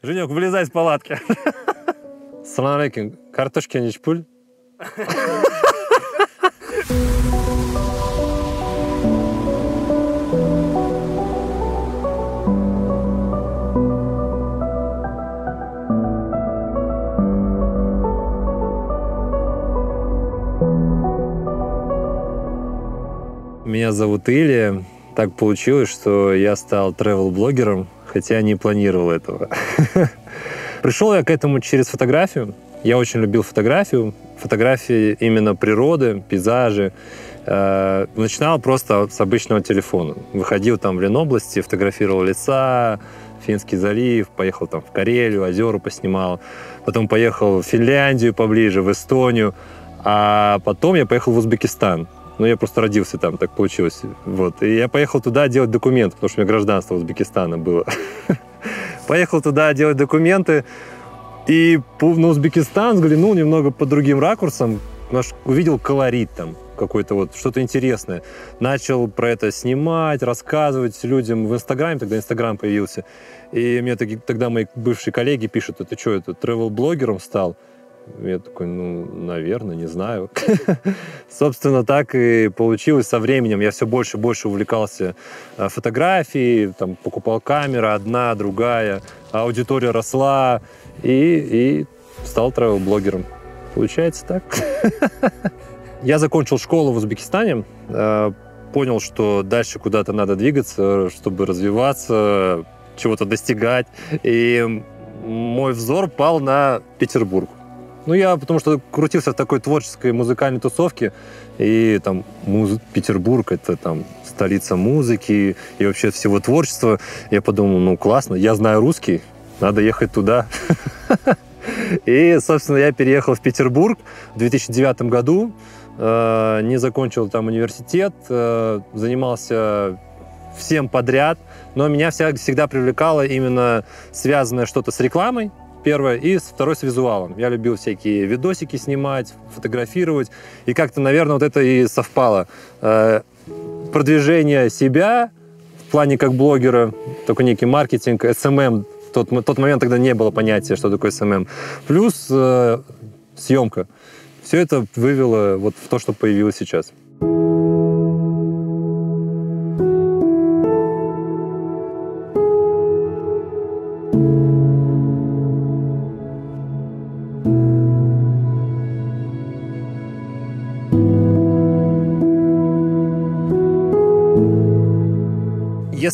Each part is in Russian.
Женек, вылезай из палатки. Салам. Картошки не пуль? Меня зовут Илья. Так получилось, что я стал travel-блогером, хотя не планировал этого. Пришел я к этому через фотографию. Я очень любил фотографию. Фотографии именно природы, пейзажи. Э, начинал просто с обычного телефона. Выходил там в Ленобласти, фотографировал леса, Финский залив, поехал там в Карелию, озера поснимал. Потом поехал в Финляндию поближе, в Эстонию. А потом я поехал в Узбекистан. Ну, я просто родился там, так получилось. Вот. И я поехал туда делать документы, потому что у меня гражданство Узбекистана было. Поехал туда делать документы. И на Узбекистан взглянул немного по другим ракурсам. Увидел колорит там какой-то вот, что-то интересное. Начал про это снимать, рассказывать людям в Инстаграме, тогда Инстаграм появился. И мне тогда мои бывшие коллеги пишут, это что, это travel-блогером стал? Я такой, ну, наверное, не знаю. Собственно, так и получилось со временем. Я все больше и больше увлекался э, фотографией, там, покупал камеры, одна, другая. Аудитория росла и, и стал travel-блогером. Получается так. Я закончил школу в Узбекистане, э, понял, что дальше куда-то надо двигаться, чтобы развиваться, чего-то достигать. И мой взор пал на Петербург. Ну, я потому что крутился в такой творческой музыкальной тусовке, и там муз... Петербург — это там столица музыки и вообще всего творчества. Я подумал, ну, классно, я знаю русский, надо ехать туда. И, собственно, я переехал в Петербург в 2009 году, э, не закончил там университет, э, занимался всем подряд, но меня всегда привлекало именно связанное что-то с рекламой, первое, и второй с визуалом. Я любил всякие видосики снимать, фотографировать, и как-то, наверное, вот это и совпало. Э, продвижение себя в плане как блогера, такой некий маркетинг, SMM, тот, тот момент тогда не было понятия, что такое SMM, плюс э, съемка. Все это вывело вот в то, что появилось сейчас.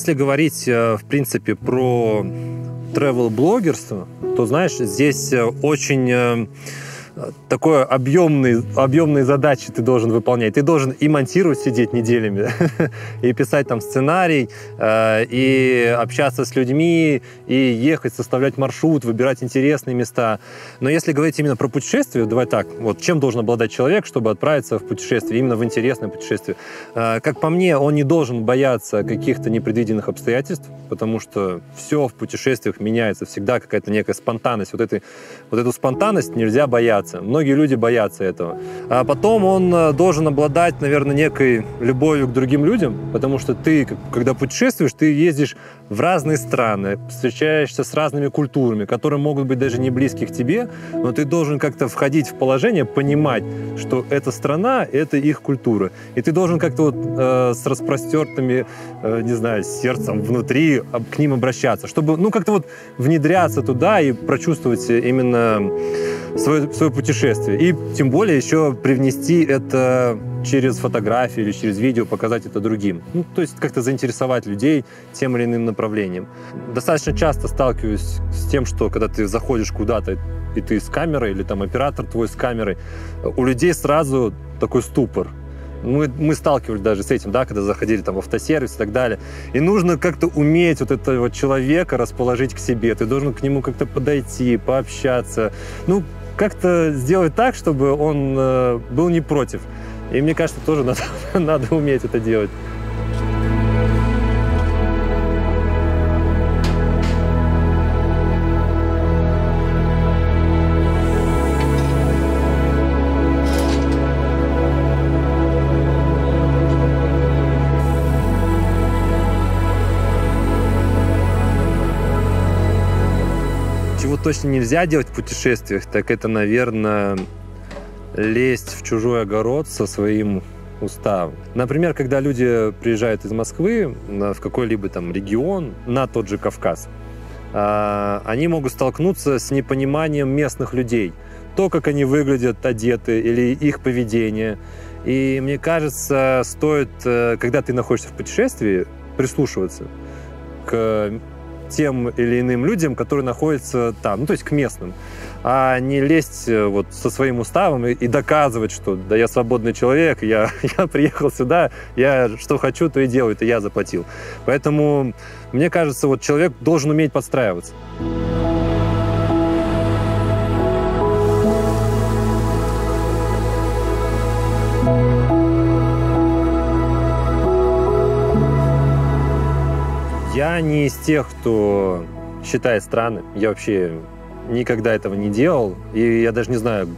Если говорить, э, в принципе, про travel-блогерство, то, знаешь, здесь э, очень такое объемные, объемные задачи ты должен выполнять. Ты должен и монтировать сидеть неделями, и писать там сценарий, э, и общаться с людьми, и ехать, составлять маршрут, выбирать интересные места. Но если говорить именно про путешествие, давай так, вот чем должен обладать человек, чтобы отправиться в путешествие, именно в интересное путешествие? Э, как по мне, он не должен бояться каких-то непредвиденных обстоятельств, потому что все в путешествиях меняется, всегда какая-то некая спонтанность. Вот, этой, вот эту спонтанность нельзя бояться боятся. Многие люди боятся этого. А потом он э, должен обладать, наверное, некой любовью к другим людям, потому что ты, когда путешествуешь, ты ездишь в разные страны, встречаешься с разными культурами, которые могут быть даже не близки к тебе, но ты должен как-то входить в положение, понимать, что эта страна — это их культура. И ты должен как-то вот э, с распростертыми, э, не знаю, сердцем внутри к ним обращаться, чтобы, ну, как-то вот внедряться туда и прочувствовать именно свое, свое путешествие. И тем более еще привнести это через фотографии или через видео, показать это другим. Ну, то есть как-то заинтересовать людей тем или иным направлением. Достаточно часто сталкиваюсь с тем, что когда ты заходишь куда-то, и ты с камерой, или там оператор твой с камерой, у людей сразу такой ступор. Мы, мы сталкивались даже с этим, да, когда заходили там в автосервис и так далее. И нужно как-то уметь вот этого человека расположить к себе. Ты должен к нему как-то подойти, пообщаться. Ну, как-то сделать так, чтобы он э, был не против. И мне кажется, тоже надо, надо уметь это делать. чего точно нельзя делать в путешествиях, так это, наверное, лезть в чужой огород со своим уставом. Например, когда люди приезжают из Москвы в какой-либо там регион, на тот же Кавказ, а, они могут столкнуться с непониманием местных людей. То, как они выглядят, одеты, или их поведение. И мне кажется, стоит, э, когда ты находишься в путешествии, прислушиваться к тем или иным людям, которые находятся там, ну, то есть к местным, а не лезть э, вот со своим уставом и, и доказывать, что да я свободный человек, я, я приехал сюда, я что хочу, то и делаю, это я заплатил. Поэтому, мне кажется, вот человек должен уметь подстраиваться. Я не из тех, кто считает страны. Я вообще никогда этого не делал. И я даже не знаю,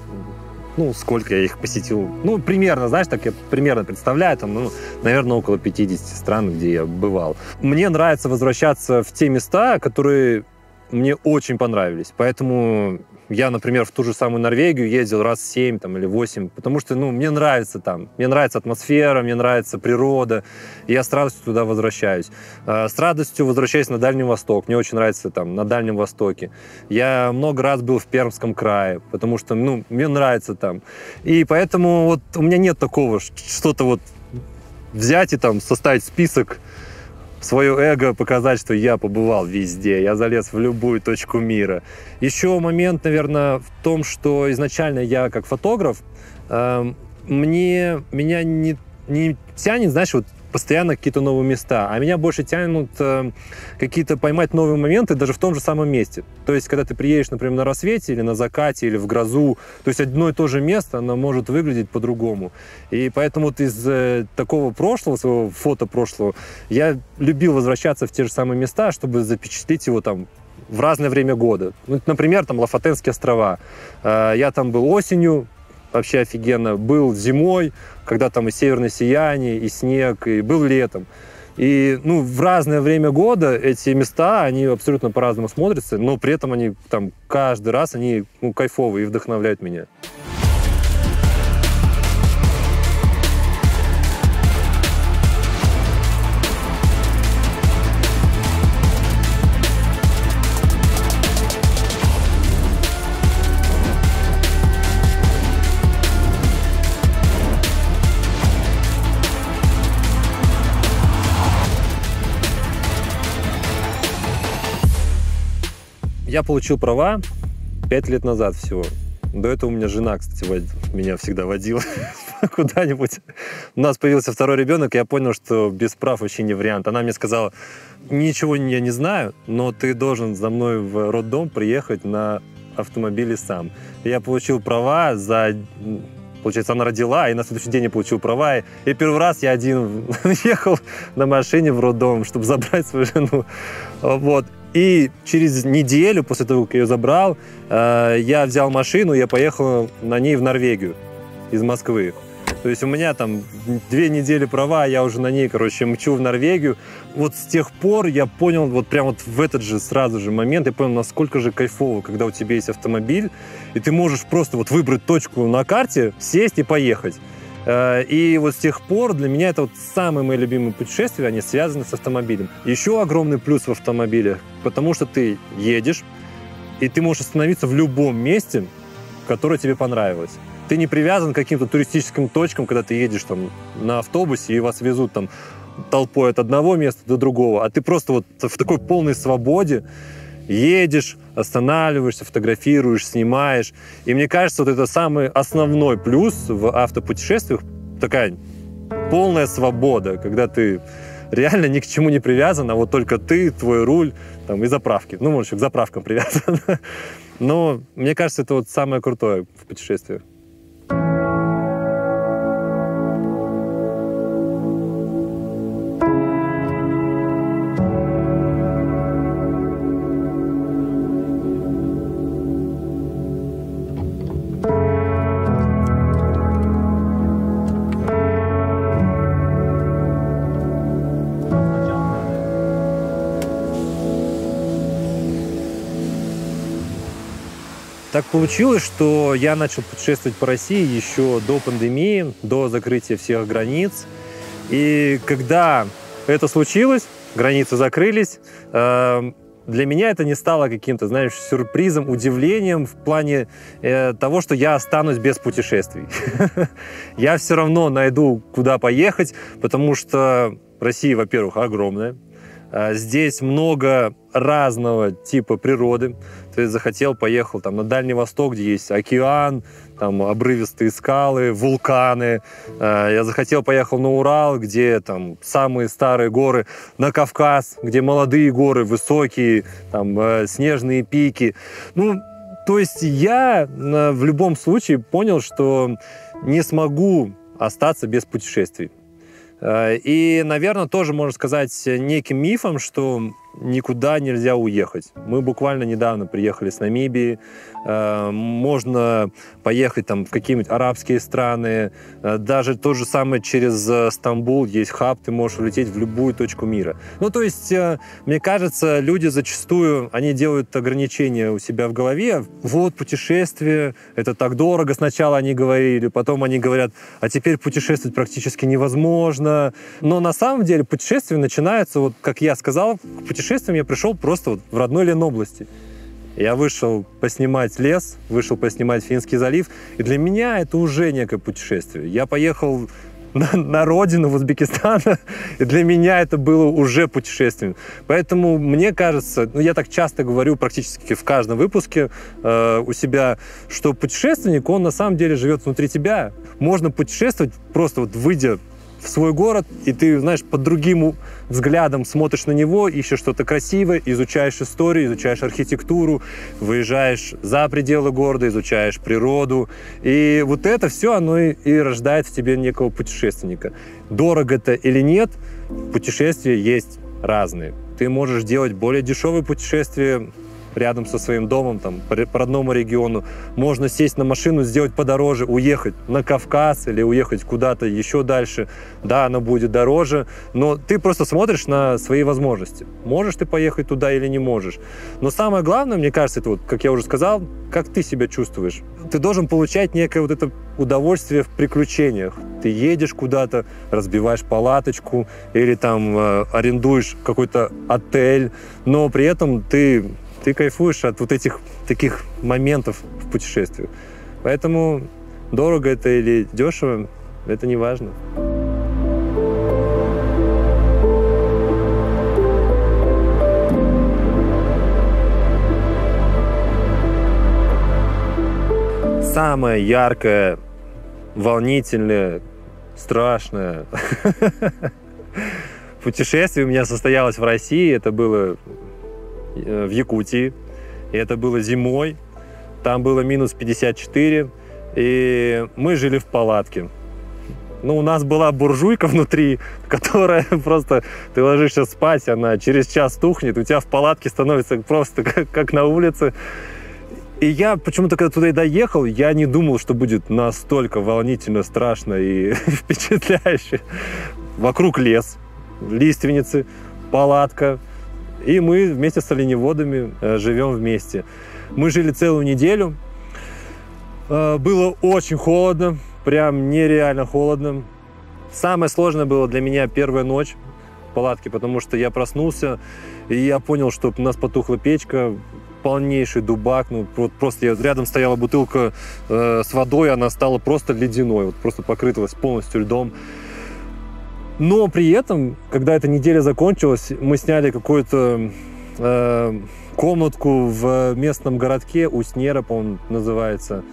ну, сколько я их посетил. Ну, примерно, знаешь, так я примерно представляю, там, ну, наверное, около 50 стран, где я бывал. Мне нравится возвращаться в те места, которые мне очень понравились. Поэтому я, например, в ту же самую Норвегию ездил раз семь там, или восемь, потому что ну, мне нравится там. Мне нравится атмосфера, мне нравится природа. И я с радостью туда возвращаюсь. А, с радостью возвращаюсь на Дальний Восток. Мне очень нравится там на Дальнем Востоке. Я много раз был в Пермском крае, потому что ну, мне нравится там. И поэтому вот у меня нет такого, что-то вот взять и там составить список свое эго показать, что я побывал везде, я залез в любую точку мира. Еще момент, наверное, в том, что изначально я как фотограф, э, мне, меня не, не тянет, знаешь, вот постоянно какие-то новые места. А меня больше тянут э, какие-то поймать новые моменты даже в том же самом месте. То есть, когда ты приедешь, например, на рассвете или на закате, или в грозу, то есть одно и то же место, оно может выглядеть по-другому. И поэтому вот из э, такого прошлого, своего фото прошлого, я любил возвращаться в те же самые места, чтобы запечатлеть его там в разное время года. Ну, например, там Лафатенские острова. Э, я там был осенью, вообще офигенно. Был зимой, когда там и северное сияние, и снег, и был летом. И ну, в разное время года эти места, они абсолютно по-разному смотрятся, но при этом они там каждый раз, они ну, кайфовые и вдохновляют меня. Я получил права пять лет назад всего. До этого у меня жена, кстати, меня всегда водила куда-нибудь. У нас появился второй ребенок, и я понял, что без прав вообще не вариант. Она мне сказала, ничего я не знаю, но ты должен за мной в роддом приехать на автомобиле сам. Я получил права за Получается, она родила, и на следующий день я получил права. И первый раз я один ехал на машине в роддом, чтобы забрать свою жену. Вот. И через неделю после того, как я ее забрал, э, я взял машину, я поехал на ней в Норвегию из Москвы. То есть у меня там две недели права, я уже на ней, короче, мчу в Норвегию. Вот с тех пор я понял, вот прям вот в этот же сразу же момент, я понял, насколько же кайфово, когда у тебя есть автомобиль, и ты можешь просто вот выбрать точку на карте, сесть и поехать. Э, и вот с тех пор для меня это вот самые мои любимые путешествия, они связаны с автомобилем. Еще огромный плюс в автомобиле, потому что ты едешь, и ты можешь остановиться в любом месте, которое тебе понравилось. Ты не привязан к каким-то туристическим точкам, когда ты едешь там на автобусе и вас везут там толпой от одного места до другого, а ты просто вот в такой полной свободе едешь, останавливаешься, фотографируешь, снимаешь. И мне кажется, вот это самый основной плюс в автопутешествиях, такая полная свобода, когда ты реально ни к чему не привязан, а вот только ты, твой руль там, и заправки. Ну, может, еще к заправкам привязан. Но мне кажется, это вот самое крутое в путешествиях. Так получилось, что я начал путешествовать по России еще до пандемии, до закрытия всех границ. И когда это случилось, границы закрылись, э, для меня это не стало каким-то, знаешь, сюрпризом, удивлением в плане э, того, что я останусь без путешествий. я все равно найду, куда поехать, потому что Россия, во-первых, огромная. Э, здесь много разного типа природы. Ты захотел, поехал там на Дальний Восток, где есть океан, там обрывистые скалы, вулканы. Э, я захотел, поехал на Урал, где там самые старые горы, на Кавказ, где молодые горы, высокие, там э, снежные пики. Ну, то есть я э, в любом случае понял, что не смогу остаться без путешествий. И, наверное, тоже можно сказать неким мифом, что никуда нельзя уехать. Мы буквально недавно приехали с Намибии. Э, можно поехать там в какие-нибудь арабские страны. Э, даже то же самое через э, Стамбул есть хаб, ты можешь улететь в любую точку мира. Ну, то есть, мне кажется, люди зачастую, они делают ограничения у себя в голове. Вот путешествие, это так дорого сначала они говорили, потом они говорят, а теперь путешествовать практически невозможно. Но на самом деле путешествие начинается, вот как я сказал, путешествие путешествием я пришел просто вот в родной Ленобласти. Я вышел поснимать лес, вышел поснимать Финский залив, и для меня это уже некое путешествие. Я поехал на, на родину, в Узбекистан, и для меня это было уже путешествием. Поэтому мне кажется, ну я так часто говорю практически в каждом выпуске э, у себя, что путешественник, он на самом деле живет внутри тебя. Можно путешествовать просто вот выйдя в свой город, и ты, знаешь, под другим взглядом смотришь на него, ищешь что-то красивое, изучаешь историю, изучаешь архитектуру, выезжаешь за пределы города, изучаешь природу. И вот это все, оно и, и рождает в тебе некого путешественника. Дорого это или нет, путешествия есть разные. Ты можешь делать более дешевые путешествия, рядом со своим домом, там, по, по родному региону. Можно сесть на машину, сделать подороже, уехать на Кавказ или уехать куда-то еще дальше. Да, оно будет дороже, но ты просто смотришь на свои возможности. Можешь ты поехать туда или не можешь. Но самое главное, мне кажется, это вот, как я уже сказал, как ты себя чувствуешь. Ты должен получать некое вот это удовольствие в приключениях. Ты едешь куда-то, разбиваешь палаточку или там э, арендуешь какой-то отель, но при этом ты ты кайфуешь от вот этих таких моментов в путешествии. Поэтому дорого это или дешево, это не важно. Самое яркое, волнительное, страшное путешествие у меня состоялось в России. Это было в Якутии. И это было зимой. Там было минус 54. И мы жили в палатке. Ну, у нас была буржуйка внутри, которая просто... Ты ложишься спать, она через час тухнет, у тебя в палатке становится просто как, как на улице. И я почему-то, когда туда и доехал, я не думал, что будет настолько волнительно, страшно и впечатляюще. Вокруг лес, лиственницы, палатка, и мы вместе с оленеводами э, живем вместе. Мы жили целую неделю. Э, было очень холодно, прям нереально холодно. Самое сложное было для меня первая ночь в палатке, потому что я проснулся, и я понял, что у нас потухла печка, полнейший дубак. Ну, вот просто я, рядом стояла бутылка э, с водой, она стала просто ледяной, вот просто покрылась полностью льдом. Но при этом, когда эта неделя закончилась, мы сняли какую-то э, комнатку в местном городке, Уснера, по-моему, называется.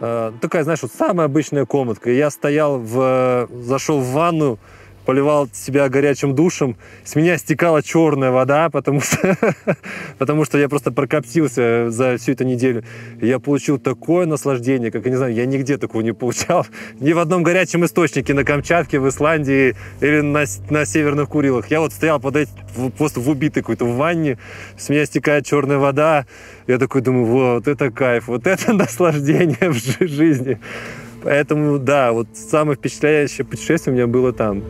Э, такая, знаешь, вот самая обычная комнатка. Я стоял в... зашел в ванну, поливал себя горячим душем, с меня стекала черная вода, потому что, потому что я просто прокоптился за всю эту неделю. я получил такое наслаждение, как, я не знаю, я нигде такого не получал. Ни в одном горячем источнике на Камчатке, в Исландии или на, на Северных Курилах. Я вот стоял под этим, просто в убитой какой-то ванне, с меня стекает черная вода. Я такой думаю, вот это кайф, вот это наслаждение в жизни. Поэтому, да, вот самое впечатляющее путешествие у меня было там.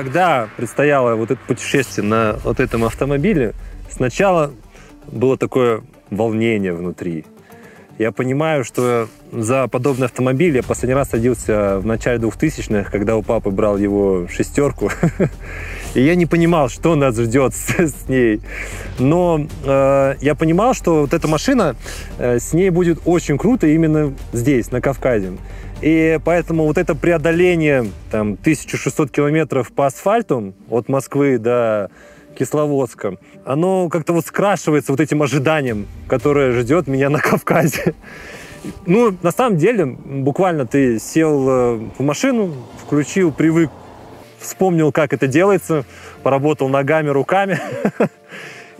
Когда предстояло вот это путешествие на вот этом автомобиле, сначала было такое волнение внутри. Я понимаю, что за подобный автомобиль я последний раз садился в начале 2000-х, когда у папы брал его шестерку. И я не понимал, что нас ждет с, с ней. Но э, я понимал, что вот эта машина, э, с ней будет очень круто именно здесь, на Кавказе. И поэтому вот это преодоление там, 1600 километров по асфальту от Москвы до Кисловодска, оно как-то вот скрашивается вот этим ожиданием, которое ждет меня на Кавказе. Ну, на самом деле, буквально ты сел э, в машину, включил, привык, вспомнил, как это делается, поработал ногами, руками.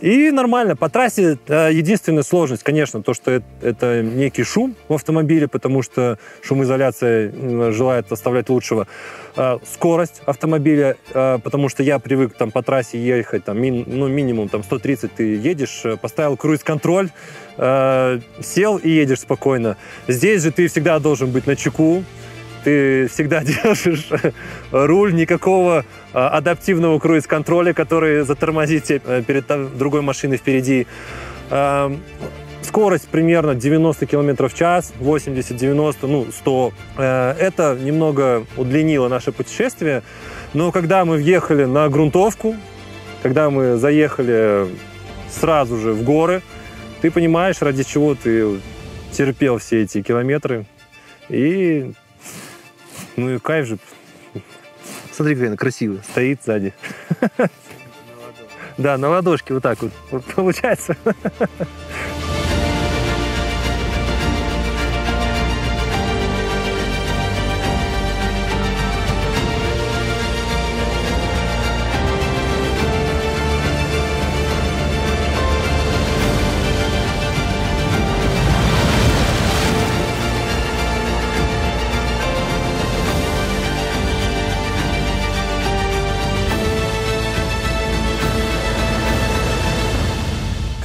И нормально. По трассе единственная сложность, конечно, то, что это, это некий шум в автомобиле, потому что шумоизоляция желает оставлять лучшего. А, скорость автомобиля, а, потому что я привык там по трассе ехать там, ну, минимум там 130 ты едешь, э, поставил круиз-контроль, сел и едешь спокойно. Здесь же ты всегда должен быть на чеку, ты всегда держишь руль, никакого адаптивного круиз-контроля, который затормозит тебя перед другой машиной впереди. А, скорость примерно 90 км в час, 80-90, ну 100. Э, это немного удлинило наше путешествие. Но когда мы въехали на грунтовку, когда мы заехали сразу же в горы, ты понимаешь, ради чего ты терпел все эти километры. И ну и кайф же. Смотри, какая она красивая. Стоит сзади. Да, на ладошке вот так вот. вот получается.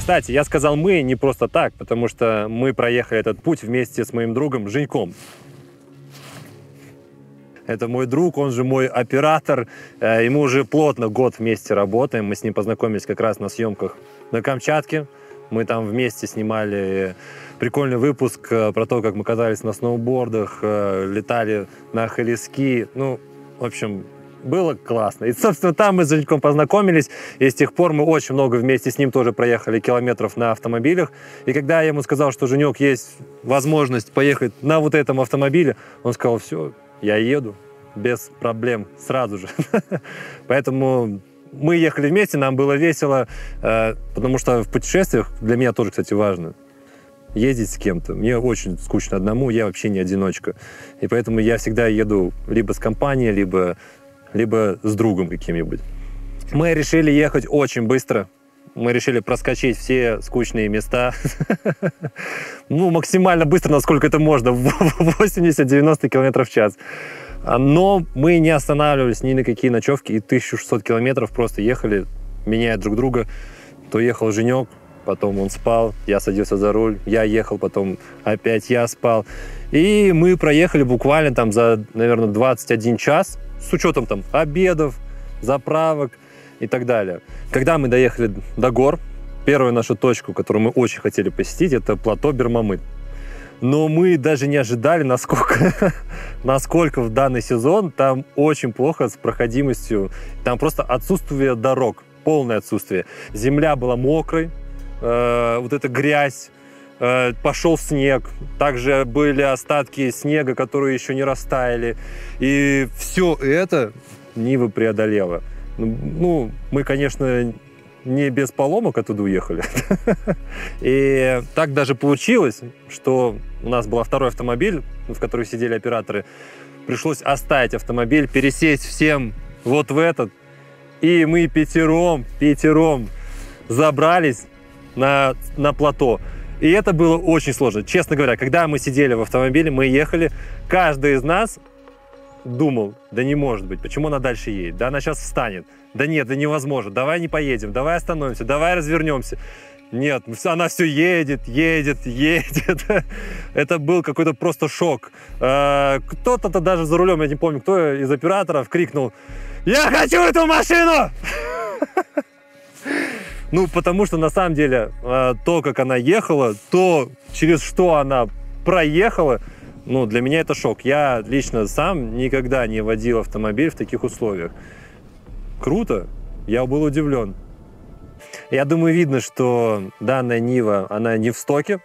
Кстати, я сказал «мы» не просто так, потому что мы проехали этот путь вместе с моим другом Женьком. Это мой друг, он же мой оператор. Э, ему уже плотно год вместе работаем. Мы с ним познакомились как раз на съемках на Камчатке. Мы там вместе снимали прикольный выпуск э, про то, как мы катались на сноубордах, э, летали на холески. Ну, в общем, было классно. И, собственно, там мы с Женьком познакомились, и с тех пор мы очень много вместе с ним тоже проехали километров на автомобилях. И когда я ему сказал, что Женек есть возможность поехать на вот этом автомобиле, он сказал, все, я еду без проблем сразу же. Поэтому мы ехали вместе, нам было весело, э, потому что в путешествиях для меня тоже, кстати, важно ездить с кем-то. Мне очень скучно одному, я вообще не одиночка. И поэтому я всегда еду либо с компанией, либо либо с другом каким-нибудь. Мы решили ехать очень быстро. Мы решили проскочить все скучные места. ну, максимально быстро, насколько это можно, 80-90 километров в час. Но мы не останавливались ни на какие ночевки, и 1600 километров просто ехали, меняя друг друга. То ехал Женек, потом он спал, я садился за руль, я ехал, потом опять я спал. И мы проехали буквально там за, наверное, 21 час с учетом там обедов, заправок и так далее. Когда мы доехали до гор, первую нашу точку, которую мы очень хотели посетить, это плато Бермамыт. Но мы даже не ожидали, насколько, насколько в данный сезон там очень плохо с проходимостью. Там просто отсутствие дорог, полное отсутствие. Земля была мокрой, э, вот эта грязь, пошел снег, также были остатки снега, которые еще не растаяли. И все это Нива преодолела. Ну, ну, мы, конечно, не без поломок оттуда уехали. И так даже получилось, что у нас был второй автомобиль, в котором сидели операторы. Пришлось оставить автомобиль, пересесть всем вот в этот. И мы пятером, пятером забрались на, на плато. И это было очень сложно. Честно говоря, когда мы сидели в автомобиле, мы ехали, каждый из нас думал, да не может быть, почему она дальше едет? Да она сейчас встанет. Да нет, да невозможно, давай не поедем, давай остановимся, давай развернемся. Нет, она все едет, едет, едет. Это был какой-то просто шок. Э, кто-то даже за рулем, я не помню, кто из операторов крикнул «Я хочу эту машину!» Ну, потому что на самом деле э, то, как она ехала, то, через что она проехала, ну, для меня это шок. Я лично сам никогда не водил автомобиль в таких условиях. Круто, я был удивлен. Я думаю, видно, что данная Нива, она не в стоке,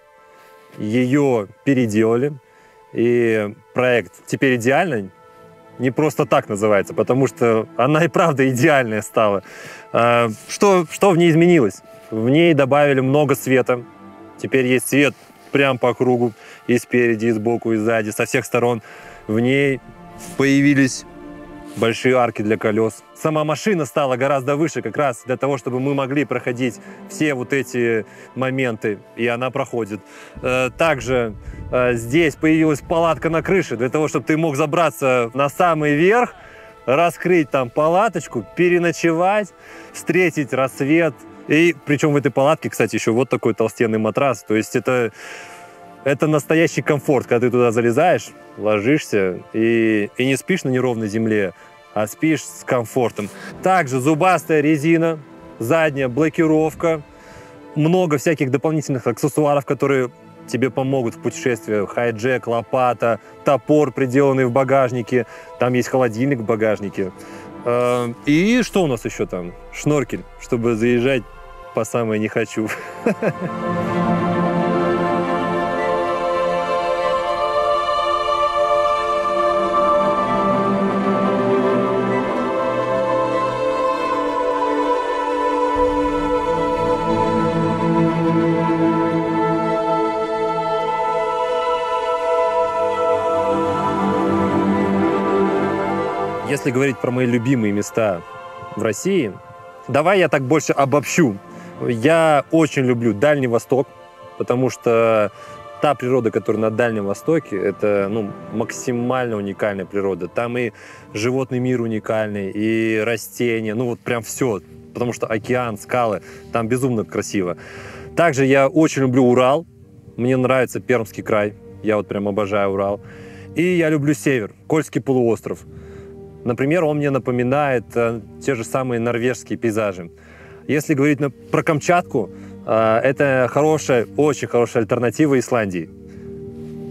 ее переделали, и проект теперь идеально, не просто так называется, потому что она и правда идеальная стала. А, что, что в ней изменилось? В ней добавили много света. Теперь есть свет прям по кругу, и спереди, и сбоку, и сзади, со всех сторон. В ней появились большие арки для колес. Сама машина стала гораздо выше как раз для того, чтобы мы могли проходить все вот эти моменты, и она проходит. Э, также э, здесь появилась палатка на крыше для того, чтобы ты мог забраться на самый верх, раскрыть там палаточку, переночевать, встретить рассвет. И причем в этой палатке, кстати, еще вот такой толстенный матрас. То есть это это настоящий комфорт, когда ты туда залезаешь, ложишься и, и не спишь на неровной земле, а спишь с комфортом. Также зубастая резина, задняя блокировка, много всяких дополнительных аксессуаров, которые тебе помогут в путешествии. Хайджек, лопата, топор, приделанный в багажнике. Там есть холодильник в багажнике. Э, и что у нас еще там? Шноркель, чтобы заезжать по самое не хочу. Если говорить про мои любимые места в России, давай я так больше обобщу. Я очень люблю Дальний Восток, потому что та природа, которая на Дальнем Востоке, это ну, максимально уникальная природа. Там и животный мир уникальный, и растения, ну вот прям все. Потому что океан, скалы, там безумно красиво. Также я очень люблю Урал. Мне нравится Пермский край. Я вот прям обожаю Урал. И я люблю север, Кольский полуостров. Например, он мне напоминает э, те же самые норвежские пейзажи. Если говорить на, про Камчатку, э, это хорошая, очень хорошая альтернатива Исландии.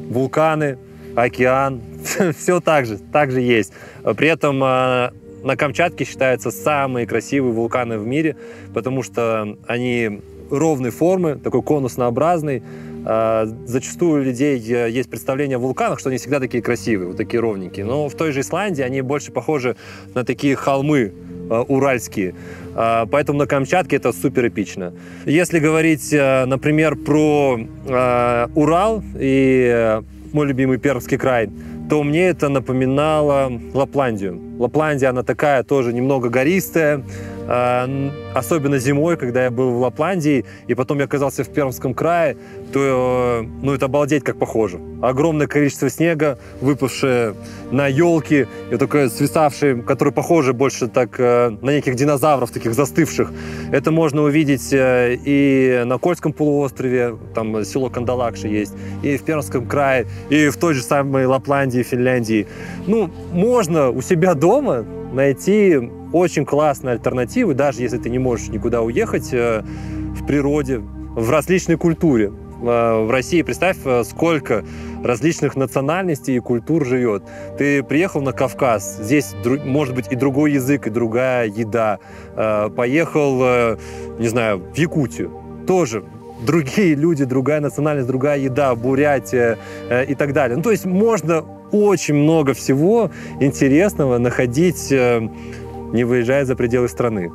Вулканы, океан, все так же, так же есть. При этом э, на Камчатке считаются самые красивые вулканы в мире, потому что они ровной формы, такой конуснообразный, зачастую у людей э, есть представление о вулканах, что они всегда такие красивые, вот такие ровненькие. Но в той же Исландии они больше похожи на такие холмы э, уральские. А, поэтому на Камчатке это супер эпично. Если говорить, э, например, про Урал и мой любимый Пермский край, то мне это напоминало Лапландию. Лапландия, она такая тоже немного гористая, а, особенно зимой, когда я был в Лапландии, и потом я оказался в Пермском крае, то ну, это обалдеть как похоже. Огромное количество снега, выпавшее на елки, и такое свисавшее, которое похоже больше так э, на неких динозавров, таких застывших. Это можно увидеть э, и на Кольском полуострове, там село Кандалакши есть, и в Пермском крае, и в той же самой Лапландии, Финляндии. Ну, можно у себя дома найти очень классные альтернативы, даже если ты не можешь никуда уехать э, в природе, в различной культуре. Э, в России, представь, э, сколько различных национальностей и культур живет. Ты приехал на Кавказ, здесь может быть и другой язык, и другая еда. Поехал, не знаю, в Якутию, тоже другие люди, другая национальность, другая еда, Бурятия и так далее. Ну, то есть можно очень много всего интересного находить не выезжая за пределы страны.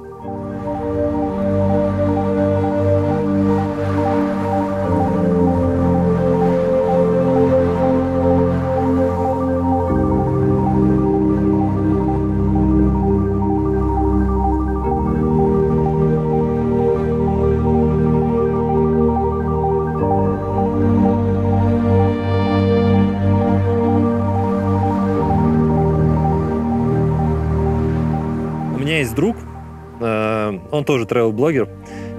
Тоже travel-блогер,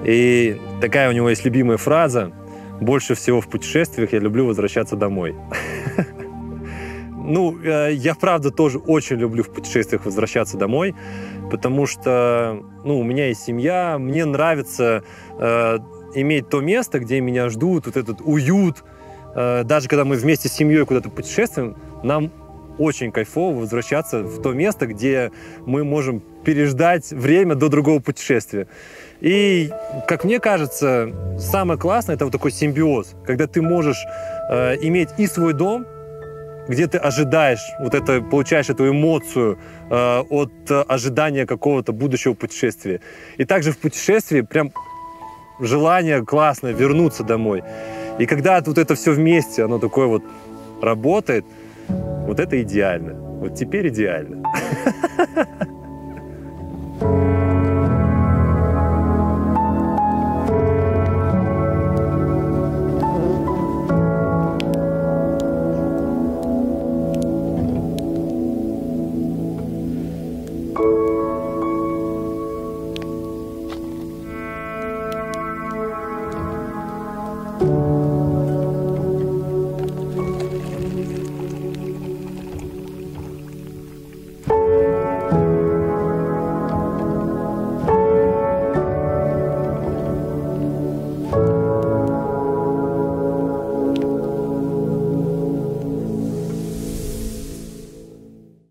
И такая у него есть любимая фраза «Больше всего в путешествиях я люблю возвращаться домой». Ну, э, я правда тоже очень люблю в путешествиях возвращаться домой, потому что, ну, у меня есть семья, мне нравится э, иметь то место, где меня ждут, вот этот уют. Э, даже когда мы вместе с семьей куда-то путешествуем, нам очень кайфово возвращаться в то место, где мы можем переждать время до другого путешествия. И, как мне кажется, самое классное это вот такой симбиоз, когда ты можешь э, иметь и свой дом, где ты ожидаешь, вот это, получаешь эту эмоцию э, от ожидания какого-то будущего путешествия. И также в путешествии прям желание классное вернуться домой. И когда вот это все вместе, оно такое вот работает, вот это идеально. Вот теперь идеально.